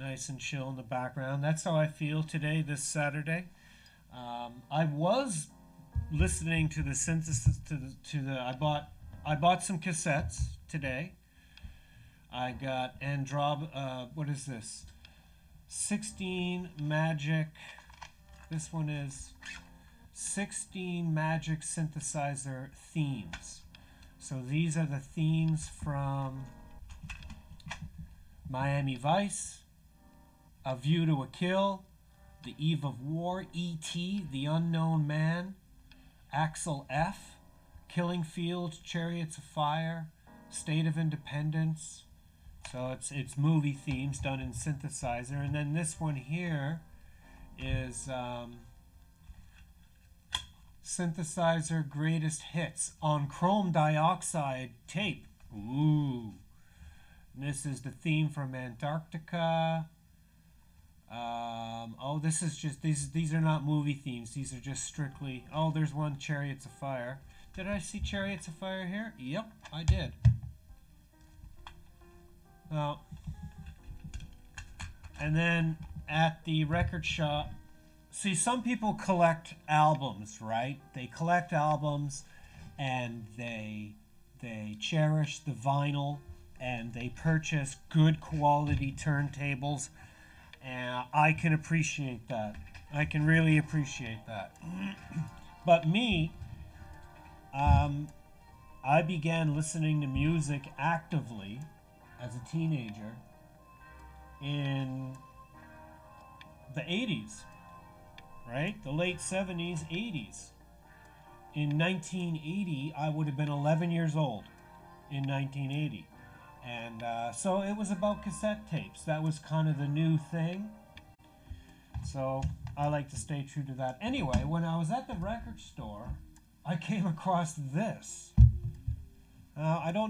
nice and chill in the background. That's how I feel today, this Saturday. Um, I was listening to the synthesis to the to the. I bought I bought some cassettes today. I got Androb. Uh, what is this? 16 Magic. This one is 16 Magic synthesizer themes. So these are the themes from Miami Vice, A View to a Kill, The Eve of War, E.T., The Unknown Man, Axel F., Killing Fields, Chariots of Fire, State of Independence. So it's it's movie themes done in synthesizer, and then this one here is um, synthesizer greatest hits on chrome dioxide tape. Ooh. This is the theme from Antarctica. Um, oh, this is just these. These are not movie themes. These are just strictly. Oh, there's one Chariots of Fire. Did I see Chariots of Fire here? Yep, I did. Oh. And then at the record shop, see, some people collect albums, right? They collect albums, and they they cherish the vinyl, and they purchase good quality turntables and I can appreciate that. I can really appreciate that. but me, um, I began listening to music actively as a teenager in the 80s, right? The late 70s, 80s. In 1980, I would have been 11 years old in 1980. And uh, so it was about cassette tapes. That was kind of the new thing. So I like to stay true to that. Anyway, when I was at the record store, I came across this. Uh, I don't